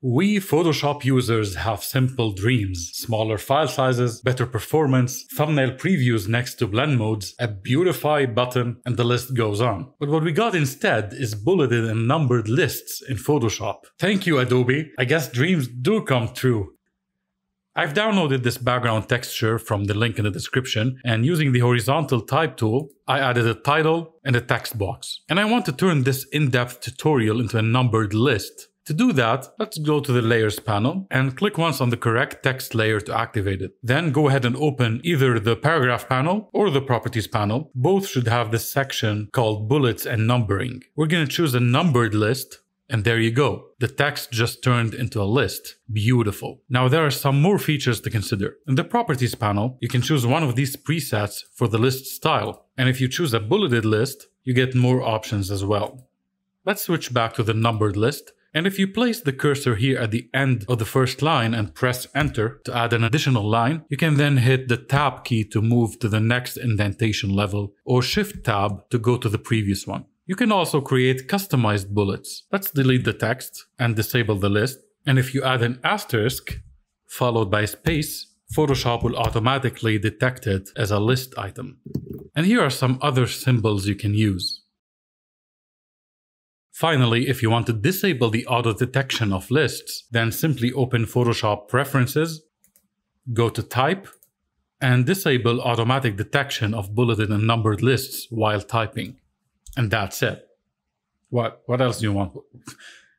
We Photoshop users have simple dreams, smaller file sizes, better performance, thumbnail previews next to blend modes, a beautify button, and the list goes on. But what we got instead is bulleted and numbered lists in Photoshop. Thank you Adobe, I guess dreams do come true. I've downloaded this background texture from the link in the description and using the horizontal type tool, I added a title and a text box. And I want to turn this in-depth tutorial into a numbered list. To do that, let's go to the Layers panel and click once on the correct text layer to activate it. Then go ahead and open either the Paragraph panel or the Properties panel. Both should have this section called Bullets and Numbering. We're going to choose a numbered list and there you go. The text just turned into a list. Beautiful. Now there are some more features to consider. In the properties panel, you can choose one of these presets for the list style. And if you choose a bulleted list, you get more options as well. Let's switch back to the numbered list and if you place the cursor here at the end of the first line and press enter to add an additional line, you can then hit the tab key to move to the next indentation level or shift tab to go to the previous one. You can also create customized bullets. Let's delete the text and disable the list. And if you add an asterisk followed by space, Photoshop will automatically detect it as a list item. And here are some other symbols you can use. Finally, if you want to disable the auto detection of lists, then simply open Photoshop Preferences, go to Type, and disable automatic detection of bulleted and numbered lists while typing. And that's it. What, what else do you want?